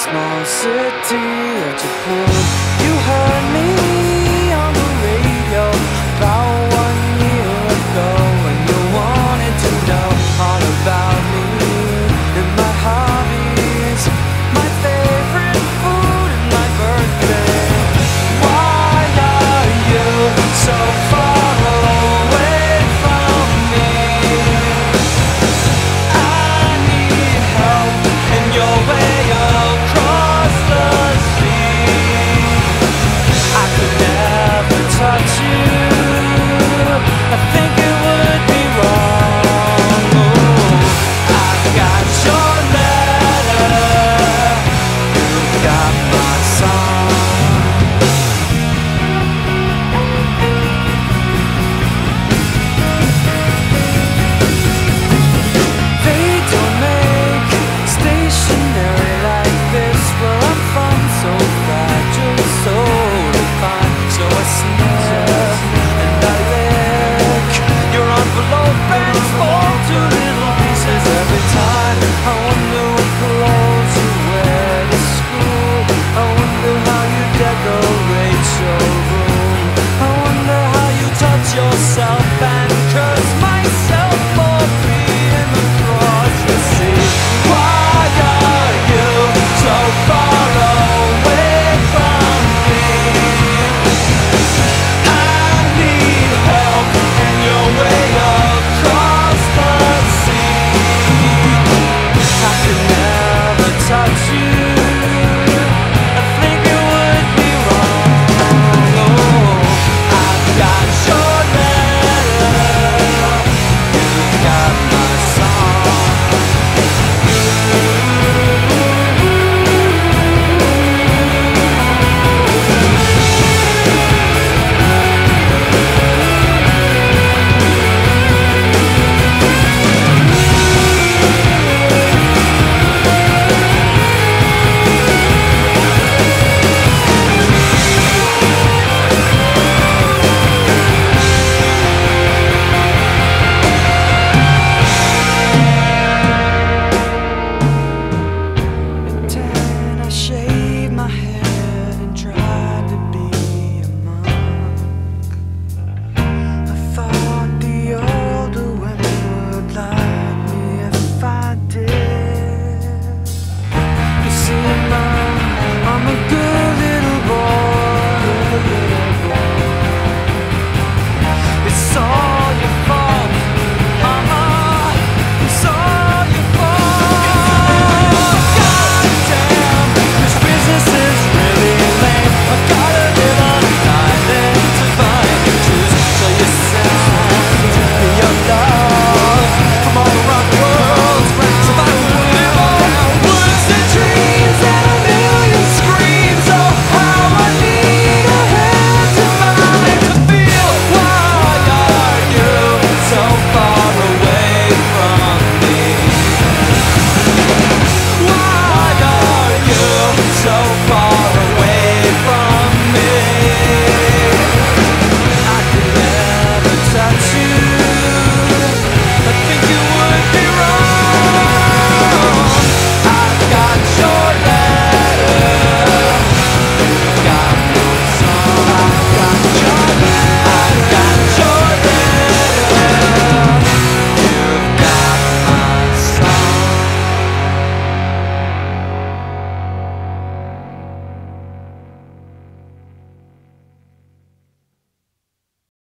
small city that you pulled. You have.